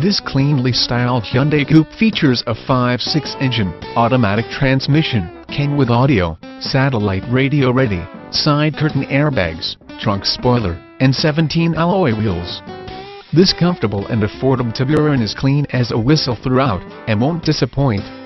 This cleanly styled Hyundai Coupe features a V6 engine, automatic transmission, Kenwood audio, satellite radio ready, side curtain airbags, trunk spoiler, and 17 alloy wheels. This comfortable and affordable Tiburon is clean as a whistle throughout, and won't disappoint.